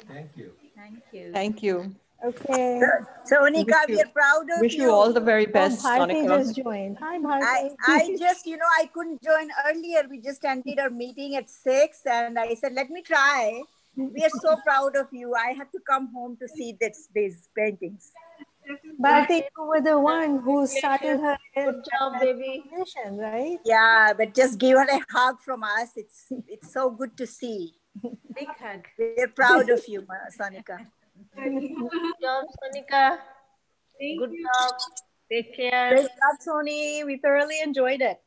J: Thank you.
B: Thank you.
I: Thank you.
D: Okay.
K: Sonika,
I: Wish
K: we are proud of
I: Wish
K: you.
I: Wish you all the very
D: Oh,
I: best,
D: Bharti
I: Sonika.
D: just joined. Hi,
K: I,
D: Bharti.
K: I just, you know, I couldn't join earlier. We just ended our meeting at six, and I said, let me try. We are so proud of you. I had to come home to see this, these paintings.
D: Bharti, you were the one who started her
K: Good job, baby.
D: foundation, right?
K: Yeah, but just give her a hug from us. It's it's so good to see.
B: Big hug.
K: We're proud of you, Ma- Sonika.
L: Good job, Sonika. Good job. Take care.
K: Great job, Sony. We thoroughly enjoyed it.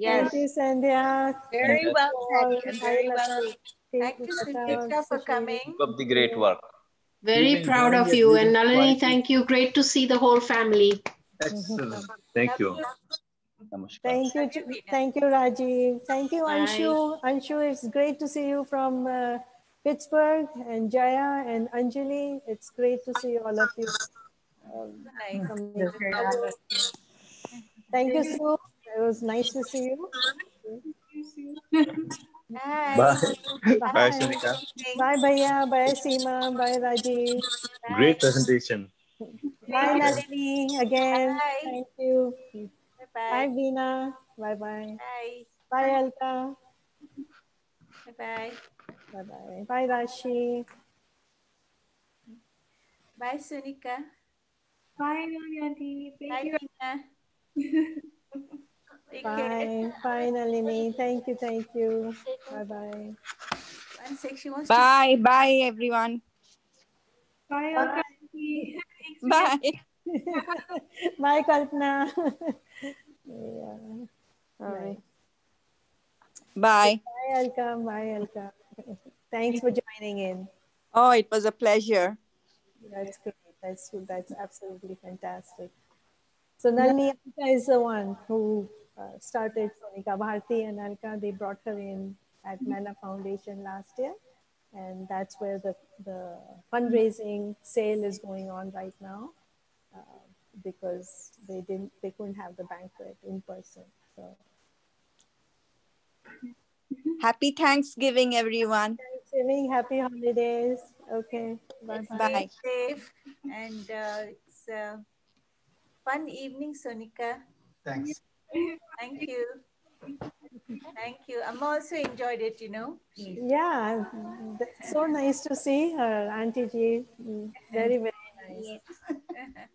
D: Thank you, Sandhya.
K: Very
D: Thank
K: well
D: you
K: said.
D: all.
K: Very well.
B: Thank you, Suchitra, for coming.
M: Keep up the great work.
C: Very
J: Even
C: proud of you. And Nalini, thank you. Great to see the whole family.
J: Excellent. Thank you.
M: Namaskar.
D: Thank you, thank you, Rajiv. Thank you,
C: Bye.
D: Anshu. Anshu, it's great to see you from uh, Pittsburgh, and Jaya and Anjali. It's great to see all of you. Um,
B: Nice.
D: Thank you, Sue. It was nice to see you.
B: Bye.
J: Bye. Bye,
D: Bye.
J: Sonika.
D: Bye, Bhaiya. Bye, Seema. Bye, Rajiv.
J: Great presentation.
D: Bye, Nalini. Again.
B: Bye.
D: Thank you.
B: Bye.
D: Bye, Veena. Bye, bye.
B: Bye.
D: Bye, Alka.
B: Bye,
D: bye. Bye, bye. Bye, Rashi.
B: Bye, Sonika.
A: Bye, Nalini. Thank
B: Bye,
A: you.
B: Tina. Take.
D: Bye. Bye, Nalini. Thank you. Thank you. Bye, bye.
B: One sec, she wants
N: Bye. Bye, everyone.
A: Bye, Alka. Thanks
N: Bye.
D: Bye, Kalpana. yeah.
N: Bye. Bye.
D: Bye, Alka. Bye, Alka. Thanks for joining in.
N: Oh, it was a pleasure.
D: That's great. That's that's absolutely fantastic. So Nalini Alka is the one who uh, started Sonika Bharti and Alka. They brought her in at Mana Foundation last year, and that's where the the fundraising sale is going on right now, uh, because they didn't they couldn't have the banquet in person. So
N: Happy Thanksgiving, everyone.
D: Thanksgiving, happy holidays. Okay. Bye
B: Stay
N: Bye.
B: safe. And uh, it's a fun evening, Sonika.
G: Thanks.
B: Thank you. Thank you. I'm also enjoyed it, you know.
D: Yeah, so nice to see her, Auntie Ji. Mm, Very, very nice.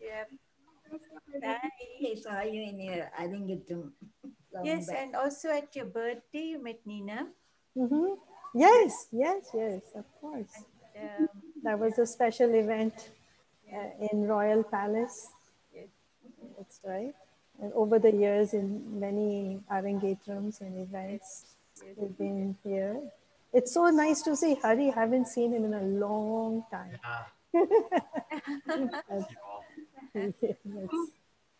B: Yep.
O: I saw you in here. I didn't get to. Go
B: Yes,
O: back.
B: and also at your birthday, you met Neena.
D: hmm Yes, yes, yes, of course.
B: Um,
D: That was a special event uh, in Royal Palace. Yes. That's right. And over the years, in many Arangetrams and events, we've been here. It's so nice to see Hari. Haven't seen him in a long time. That's- that's-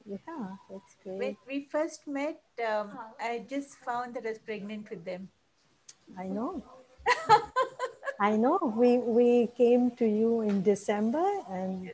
D: yeah, that's great.
B: when we first met, um, I just found that I was pregnant with them.
D: I know. I know. We we came to you in December, and